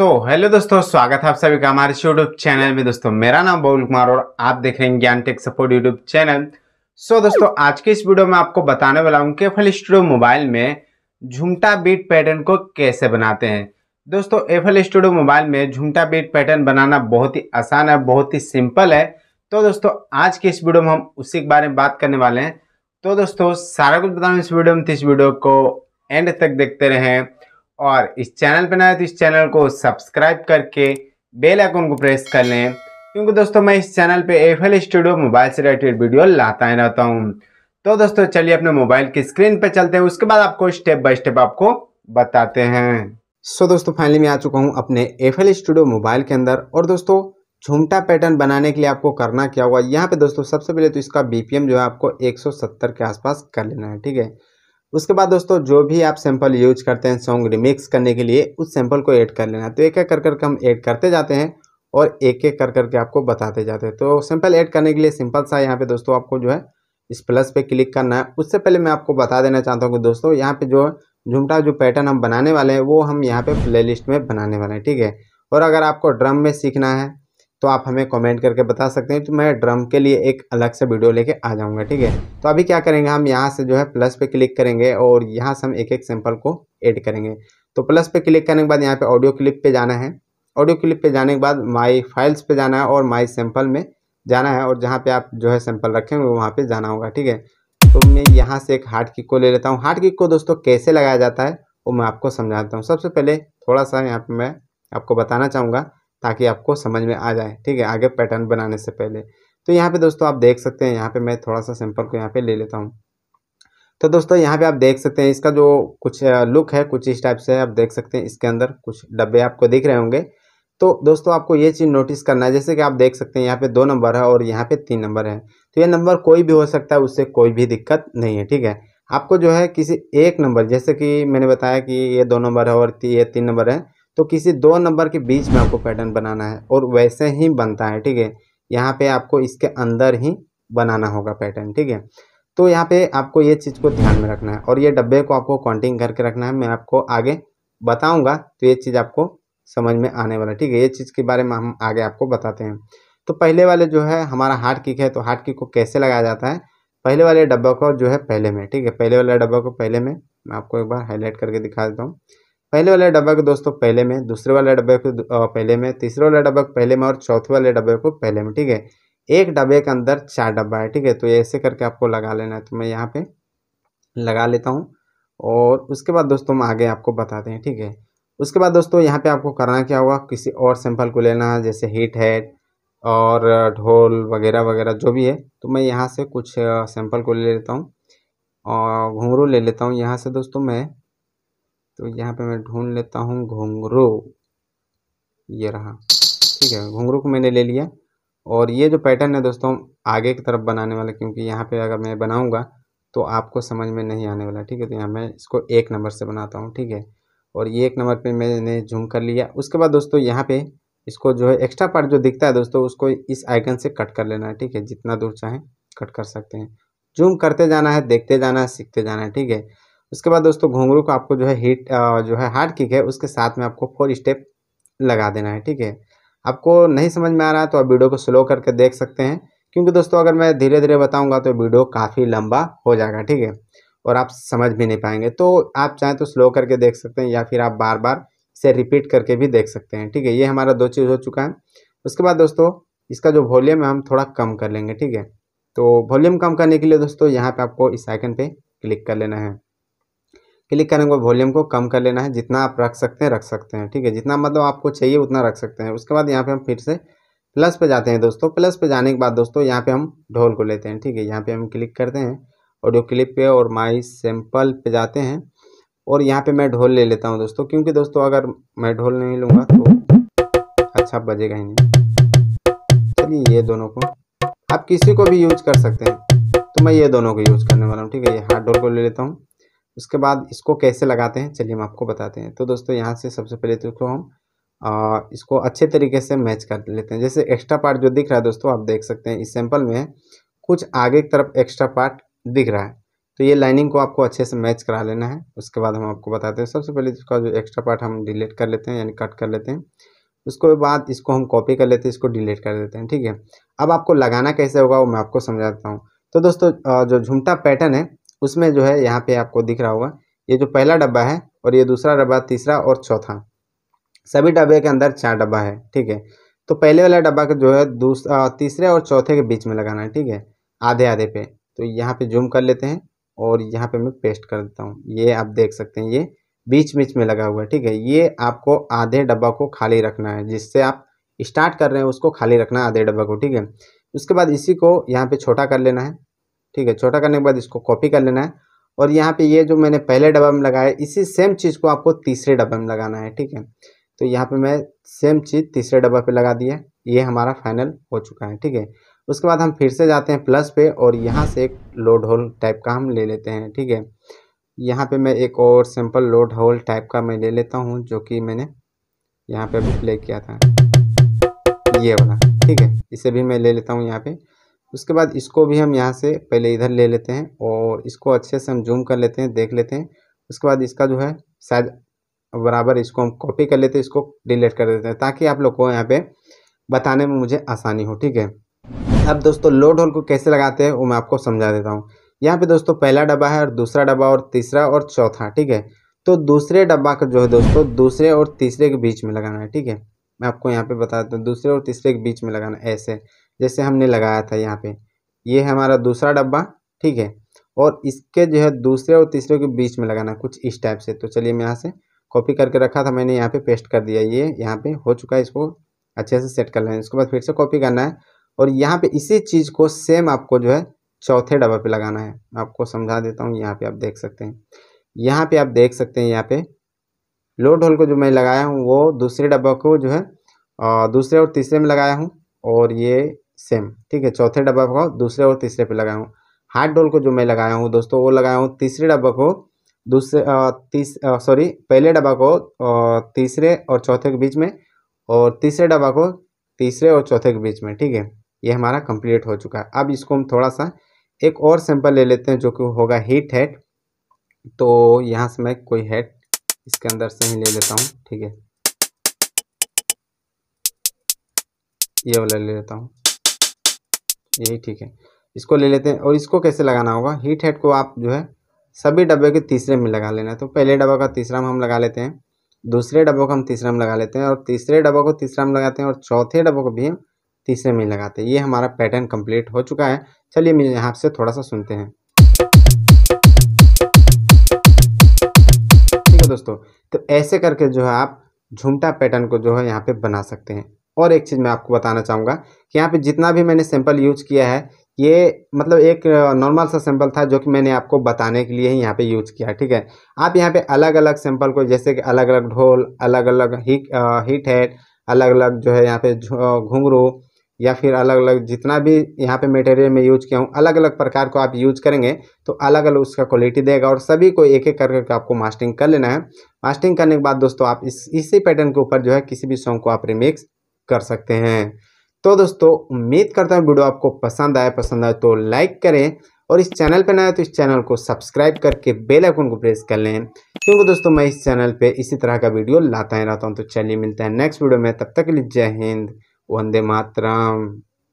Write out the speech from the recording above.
सो so, hello दोस्तों स्वागत है आप सभी का हमारे यूट्यूब चैनल में। दोस्तों मेरा नाम बहुल कुमार और आप देख रहे हैं Gyan tech support YouTube channel so so, दोस्तों आज के इस वीडियो में आपको बताने वाला हूँ कि एफएल स्टूडियो मोबाइल में झुमटा बीट पैटर्न को कैसे बनाते हैं। दोस्तों एफएल स्टूडियो मोबाइल में झुमटा बीट पैटर्न बनाना बहुत ही आसान है बहुत ही सिंपल है। तो दोस्तों आज के इस वीडियो में हम उसी के बारे में बात करने वाले हैं। तो दोस्तों सारा कुछ बताऊँ इस वीडियो में तो इस वीडियो को एंड तक देखते रहें। और इस चैनल पर नए तो इस चैनल को सब्सक्राइब करके बेल आइकन को प्रेस कर लें। क्योंकि दोस्तों मैं इस चैनल पे एफएल स्टूडियो मोबाइल से रिलेटेड वीडियो लाता ही रहता हूँ। तो दोस्तों चलिए अपने मोबाइल की स्क्रीन पे चलते हैं। उसके बाद आपको स्टेप बाय स्टेप आपको बताते हैं। सो so, दोस्तों फाइनली मैं आ चुका हूँ अपने एफएल स्टूडियो मोबाइल के अंदर। और दोस्तों झुमटा पैटर्न बनाने के लिए आपको करना क्या होगा यहाँ पे दोस्तों सबसे पहले तो इसका बीपीएम जो है आपको 170 के आसपास कर लेना है ठीक है? उसके बाद दोस्तों, जो भी आप सैंपल यूज़ करते हैं सॉन्ग रिमिक्स करने के लिए, उस सैंपल को ऐड कर लेना। तो एक एक कर करके हम ऐड करते जाते हैं और एक एक कर करके आपको बताते जाते हैं। तो सैंपल ऐड करने के लिए सिंपल सा यहाँ पे दोस्तों, आपको जो है, इस प्लस पे क्लिक करना है। उससे पहले मैं आपको बता देना चाहता हूँ कि दोस्तों, यहाँ पे जो झुमटा, जो पैटर्न हम बनाने वाले हैं, वो हम यहाँ पे प्ले में बनाने वाले हैं, ठीक है? और अगर आपको ड्रम में सीखना है तो आप हमें कमेंट करके बता सकते हैं तो मैं ड्रम के लिए एक अलग से वीडियो लेके आ जाऊँगा, ठीक है? तो अभी क्या करेंगे हम? यहाँ से जो है प्लस पे क्लिक करेंगे और यहाँ से हम एक एक सैंपल को ऐड करेंगे। तो प्लस पे क्लिक करने के बाद यहाँ पे ऑडियो क्लिप पे जाना है। ऑडियो क्लिप पे जाने के बाद माई फाइल्स पे जाना है और माई सैंपल में जाना है और जहाँ पे आप जो है सैंपल रखेंगे वहाँ पे जाना होगा, ठीक है? तो मैं यहाँ से एक हार्ड किक को ले लेता हूँ। हार्ड किक को दोस्तों कैसे लगाया जाता है वो मैं आपको समझाता हूँ। सबसे पहले थोड़ा सा यहाँ पे मैं आपको बताना चाहूँगा। ताकि आपको समझ में आ जाए, ठीक है, आगे पैटर्न बनाने से पहले। तो यहाँ पे दोस्तों आप देख सकते हैं, यहाँ पे मैं थोड़ा सा सिंपल को यहाँ पे ले लेता हूँ। तो दोस्तों यहाँ पे आप देख सकते हैं, इसका जो कुछ लुक है, कुछ इस टाइप से आप देख सकते हैं, इसके अंदर कुछ डब्बे आपको दिख रहे होंगे। तो दोस्तों आपको ये चीज़ नोटिस करना है, जैसे कि आप देख सकते हैं, यहाँ पे दो नंबर है और यहाँ पे तीन नंबर है। तो ये नंबर कोई भी हो सकता है, उससे कोई भी दिक्कत नहीं है, ठीक है। आपको जो है किसी एक नंबर जैसे कि मैंने बताया कि ये दो नंबर है और ये तीन नंबर है तो किसी दो नंबर के बीच में आपको पैटर्न बनाना है और वैसे ही बनता है, ठीक है? यहाँ पे आपको इसके अंदर ही बनाना होगा पैटर्न, ठीक है? तो यहाँ पे आपको ये चीज़ को ध्यान में रखना है और ये डब्बे को आपको काउंटिंग करके रखना है। मैं आपको आगे बताऊँगा तो ये चीज़ आपको समझ में आने वाला ठीक है? ये चीज़ के बारे में हम आगे आपको बताते हैं। तो पहले वाले जो है, हमारा हार्ड किक है तो हार्ड किक को कैसे लगाया जाता है? पहले वाले डब्बे को जो है पहले में, ठीक है? पहले वाले डब्बे को पहले में मैं आपको एक बार हाईलाइट करके दिखा देता हूँ। पहले वाले डब्बे को दोस्तों पहले में, दूसरे वाले डब्बे को पहले में, तीसरे वाले डब्बे को पहले में और चौथे वाले डब्बे को पहले में, ठीक है? एक डब्बे के अंदर चार डब्बा है, ठीक है? तो ऐसे करके आपको लगा लेना है तो मैं यहाँ पे लगा लेता हूँ और उसके बाद दोस्तों हम आगे आपको बताते हैं, ठीक है? उसके बाद दोस्तों यहाँ पे आपको करना क्या होगा किसी और सैंपल को लेना है, जैसे हीट हेड और ढोल वगैरह वगैरह जो भी है तो मैं यहाँ से कुछ सैंपल को ले लेता हूँ और घुंघरू ले लेता हूँ। यहाँ से दोस्तों मैं तो यहाँ पे मैं ढूंढ लेता हूँ घुंघरू। ये रहा। ठीक है, घुंघरू को मैंने ले लिया। और ये जो पैटर्न है दोस्तों, आगे की तरफ़ बनाने वाला, क्योंकि यहाँ पे अगर मैं बनाऊँगा तो आपको समझ में नहीं आने वाला। ठीक है तो यहाँ मैं इसको एक नंबर से बनाता हूँ। ठीक है, और ये एक नंबर पे मैंने जूम कर लिया। उसके बाद दोस्तों, यहाँ पे इसको जो है एक्स्ट्रा पार्ट जो दिखता है दोस्तों, उसको इस आइकन से कट कर लेना है। ठीक है, जितना दूर चाहें कट कर सकते हैं। जूम करते जाना है, देखते जाना है, सीखते जाना है। ठीक है उसके बाद दोस्तों घुंघरू को आपको जो है हीट जो है हार्ड किक है, उसके साथ में आपको फोर स्टेप लगा देना है, ठीक है? आपको नहीं समझ में आ रहा है तो आप वीडियो को स्लो करके देख सकते हैं, क्योंकि दोस्तों अगर मैं धीरे धीरे बताऊँगा तो वीडियो काफ़ी लंबा हो जाएगा, ठीक है? और आप समझ भी नहीं पाएँगे तो आप चाहें तो स्लो करके देख सकते हैं या फिर आप बार बार इसे रिपीट करके भी देख सकते हैं, ठीक है? ये हमारा दो चीज़ हो चुका है। उसके बाद दोस्तों इसका जो वॉल्यूम है हम थोड़ा कम कर लेंगे, ठीक है? तो वॉल्यूम कम करने के लिए दोस्तों यहाँ पर आपको इस आइकन पे क्लिक कर लेना है। क्लिक करने के बाद वॉल्यूम को कम कर लेना है। जितना आप रख सकते हैं, रख सकते हैं, ठीक है? जितना मतलब आपको चाहिए, उतना रख सकते हैं। उसके बाद यहाँ पे हम फिर से प्लस पे जाते हैं दोस्तों। प्लस पे जाने के बाद दोस्तों, यहाँ पे हम ढोल को लेते हैं, ठीक है? यहाँ पे हम क्लिक करते हैं। ऑडियो क्लिप पे और माई सैंपल पे जाते हैं। और यहाँ पे मैं ढोल ले लेता हूँ दोस्तों, क्योंकि दोस्तों, अगर मैं ढोल नहीं लूँगा तो अच्छा बजेगा ही नहीं। चलिए, ये दोनों को आप किसी को भी यूज़ कर सकते हैं। तो मैं ये दोनों को यूज़ करने वाला हूँ, ठीक है? ये हाथ ढोल को ले लेता हूँ। उसके बाद इसको कैसे लगाते हैं चलिए हम आपको बताते हैं। तो दोस्तों यहाँ से सबसे पहले तो हम आ, इसको अच्छे तरीके से मैच कर लेते हैं। जैसे एक्स्ट्रा पार्ट जो दिख रहा है दोस्तों आप देख सकते हैं इस सैंपल में कुछ आगे की तरफ़ एक्स्ट्रा पार्ट दिख रहा है। तो ये लाइनिंग को आपको अच्छे से मैच करा लेना है। उसके बाद हम आपको बताते हैं। सबसे पहले इसका जो एक्स्ट्रा पार्ट हम डिलीट कर लेते हैं यानी कट कर लेते हैं। उसके बाद इसको हम कॉपी कर लेते हैं इसको डिलीट कर देते हैं ठीक है। अब आपको लगाना कैसे होगा वो मैं आपको समझाता हूँ। तो दोस्तों जो झुमटा पैटर्न है उसमें जो है यहाँ पे आपको दिख रहा होगा, ये जो पहला डब्बा है और ये दूसरा डब्बा, तीसरा और चौथा। सभी डब्बे के अंदर चार डब्बा है, ठीक है? तो पहले वाला डब्बा का जो है दूसरा तीसरे और चौथे के बीच में लगाना है, ठीक है? आधे आधे पे। तो यहाँ पे जूम कर लेते हैं और यहाँ पे मैं पेस्ट कर देता हूँ। ये आप देख सकते हैं, ये बीच बीच में लगा हुआ है, ठीक है? ये आपको आधे डब्बा को खाली रखना है, जिससे आप स्टार्ट कर रहे हैं, उसको खाली रखना है आधे डब्बा को, ठीक है? उसके बाद इसी को यहाँ पे छोटा कर लेना है। ठीक है, छोटा करने के बाद इसको कॉपी कर लेना है। और यहाँ पे ये जो मैंने पहले डब्बा में लगाया इसी सेम चीज़ को आपको तीसरे डब्बे में लगाना है, ठीक है। तो यहाँ पे मैं सेम चीज़ तीसरे डब्बा पे लगा दिया ये हमारा फाइनल हो चुका है, ठीक है। उसके बाद हम फिर से जाते हैं प्लस पे और यहाँ से एक लोड होल टाइप का हम ले लेते हैं, ठीक है। यहाँ पे मैं एक और सिंपल लोड होल टाइप का मैं ले लेता हूँ, जो कि मैंने यहाँ पे अभी प्ले किया था। ये वाला, ठीक है, इसे भी मैं ले लेता हूँ यहाँ पे। उसके बाद इसको भी हम यहाँ से पहले इधर ले लेते हैं और इसको अच्छे से हम जूम कर लेते हैं, देख लेते हैं। उसके बाद इसका जो है, शायद बराबर इसको हम कॉपी कर लेते हैं, इसको डिलीट कर देते हैं, ताकि आप लोग को यहाँ पे बताने में मुझे आसानी हो, ठीक है? अब दोस्तों लोड होल को कैसे लगाते हैं वो मैं आपको समझा देता हूँ। यहाँ पे दोस्तों, पहला डब्बा है और दूसरा डब्बा और तीसरा और चौथा, ठीक है? तो दूसरे डब्बा का जो है दोस्तों, दूसरे और तीसरे के बीच में लगाना है, ठीक है? मैं आपको यहाँ पे बता देता हूँ दूसरे और तीसरे के बीच में लगाना है, ऐसे। जैसे हमने लगाया था यहाँ पे। ये है हमारा दूसरा डब्बा, ठीक है? और इसके जो है दूसरे और तीसरे के बीच में लगाना, कुछ इस टाइप से। तो चलिए मैं यहाँ से कॉपी करके रखा था, मैंने यहाँ पे पेस्ट कर दिया। ये यहाँ पे हो चुका है, इसको अच्छे से सेट कर लेना है। इसके बाद फिर से कॉपी करना है। और यहाँ पे इसी चीज़ को सेम आपको जो है चौथे डब्बा पे लगाना है। आपको समझा देता हूँ, यहाँ पे आप देख सकते हैं। यहाँ पे आप देख सकते हैं, यहाँ पे लोड होल को जो मैं लगाया हूँ, वो दूसरे डब्बा को जो है दूसरे और तीसरे में लगाया हूँ। और ये सेम, ठीक है? चौथे डब्बा को दूसरे और तीसरे पे लगाया हूँ। हार्ड डोल को जो मैं लगाया हूँ दोस्तों, वो लगाया हूँ तीसरे डब्बा को दूसरे तीस सॉरी, पहले डब्बा को तीसरे और चौथे के बीच में और तीसरे डब्बा को तीसरे और चौथे के बीच में, ठीक है? ये हमारा कंप्लीट हो चुका है। अब इसको हम थोड़ा सा एक और सैंपल ले लेते हैं जो कि होगा हीट हेड। तो यहाँ से मैं कोई हेड इसके अंदर से ही ले लेता हूँ, ठीक है? ये वाला ले लेता हूँ। यही ठीक है। इसको ले लेते हैं और इसको कैसे लगाना होगा? हीट हेड को आप जो है सभी डब्बे के तीसरे में लगा लेना है। तो पहले डब्बा का तीसरा में हम लगा लेते हैं, दूसरे डब्बों को हम तीसरा में लगा लेते हैं और तीसरे डब्बों को तीसरा में लगाते हैं और चौथे डब्बों को भी हम तीसरे में लगाते हैं। ये हमारा पैटर्न कंप्लीट हो चुका है। चलिए मैं यहाँ से थोड़ा सा सुनते हैं। ठीक है दोस्तों तो ऐसे करके जो है आप झुमटा पैटर्न को जो है यहाँ पे बना सकते हैं। और एक चीज़ मैं आपको बताना चाहूँगा कि यहाँ पे जितना भी मैंने सैंपल यूज़ किया है, ये मतलब एक नॉर्मल सा सैंपल था जो कि मैंने आपको बताने के लिए ही यहाँ पे यूज़ किया, ठीक है? आप यहाँ पे अलग अलग सैंपल को जैसे कि अलग अलग ढोल अलग अलग हीट हीट हेड अलग अलग जो है यहाँ पे घुंघरू या फिर अलग अलग जितना भी यहाँ पे मटेरियल में यूज़ किया हूँ अलग अलग प्रकार को आप यूज़ करेंगे तो अलग अलग उसका क्वालिटी देगा और सभी को एक एक कर करके आपको मास्टिंग कर लेना है। मास्टिंग करने के बाद दोस्तों आप इस, इसी पैटर्न के ऊपर जो है किसी भी सॉन्ग को आप रिमिक्स कर सकते हैं। तो दोस्तों, उम्मीद करता हूँ वीडियो आपको पसंद आए पसंद आए तो लाइक करें और इस चैनल पर नए तो इस चैनल को सब्सक्राइब करके बेल आइकन को प्रेस कर लें। क्योंकि दोस्तों, मैं इस चैनल पे इसी तरह का वीडियो लाता ही रहता हूँ। तो चलिए मिलते हैं नेक्स्ट वीडियो में। तब तक के लिए जय हिंद, वंदे मातरम।